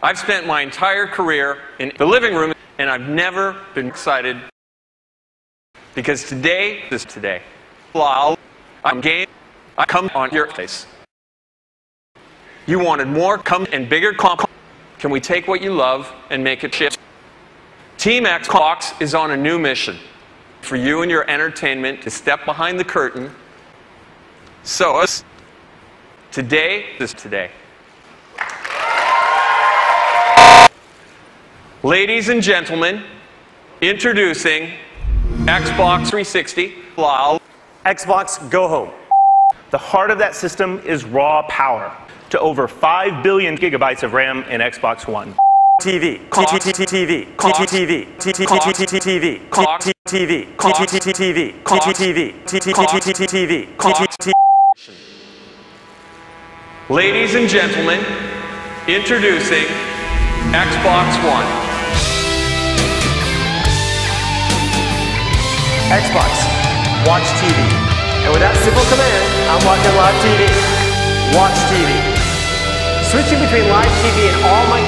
I've spent my entire career in the living room, and I've never been excited because today is today. While I'm game, I come on your face. You wanted more, come and bigger. Can we take what you love and make it shift? Team Xbox is on a new mission for you and your entertainment to step behind the curtain. So, us today is today. Ladies and gentlemen, introducing Xbox 360 Lyle. Xbox Go Home. The heart of that system is raw power to over 5 billion gigabytes of RAM in Xbox One. TV, TV, TV, TV, TV, TV, TV, TV, TV, Ladies and gentlemen, introducing Xbox One. Xbox, watch TV. And with that simple command, I'm watching live TV. Watch TV. Switching between live TV and all my